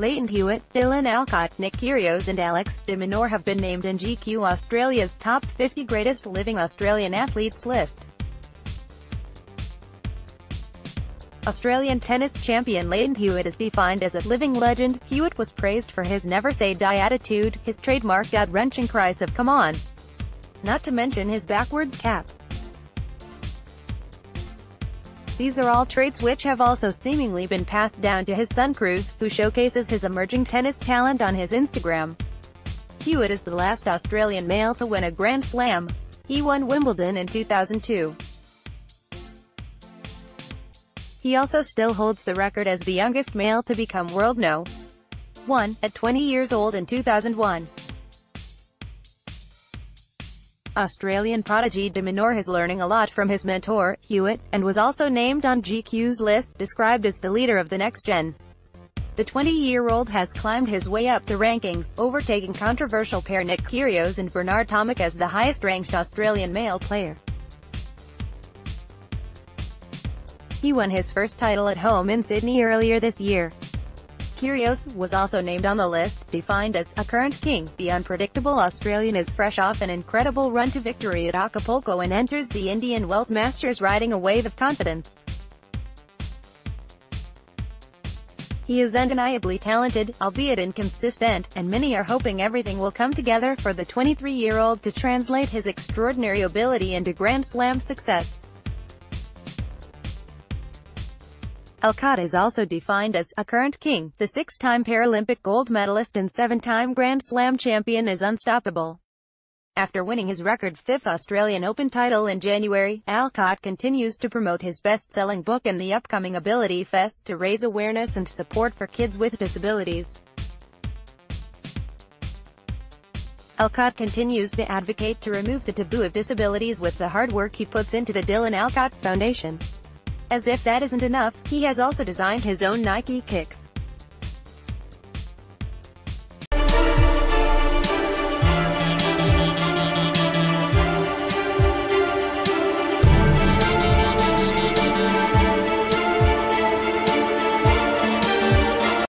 Lleyton Hewitt, Dylan Alcott, Nick Kyrgios and Alex de Minaur have been named in GQ Australia's top 50 greatest living Australian athletes list. Australian tennis champion Lleyton Hewitt is defined as a living legend. Hewitt was praised for his never-say-die attitude, his trademark gut-wrenching cries of come on, not to mention his backwards cap. These are all traits which have also seemingly been passed down to his son Cruz, who showcases his emerging tennis talent on his Instagram. Hewitt is the last Australian male to win a Grand Slam. He won Wimbledon in 2002. He also still holds the record as the youngest male to become world no. 1, at 20 years old in 2001. Australian prodigy de Minaur is learning a lot from his mentor, Hewitt, and was also named on GQ's list, described as the leader of the next gen. The 20-year-old has climbed his way up the rankings, overtaking controversial pair Nick Kyrgios and Bernard Tomic as the highest-ranked Australian male player. He won his first title at home in Sydney earlier this year. Kyrgios was also named on the list, defined as a current king. The unpredictable Australian is fresh off an incredible run to victory at Acapulco and enters the Indian Wells Masters riding a wave of confidence. He is undeniably talented, albeit inconsistent, and many are hoping everything will come together for the 23-year-old to translate his extraordinary ability into Grand Slam success. Alcott is also defined as a current king. The six-time Paralympic gold medalist and seven-time Grand Slam champion is unstoppable. After winning his record fifth Australian Open title in January, Alcott continues to promote his best-selling book and the upcoming Ability Fest to raise awareness and support for kids with disabilities. Alcott continues to advocate to remove the taboo of disabilities with the hard work he puts into the Dylan Alcott Foundation. As if that isn't enough, he has also designed his own Nike kicks.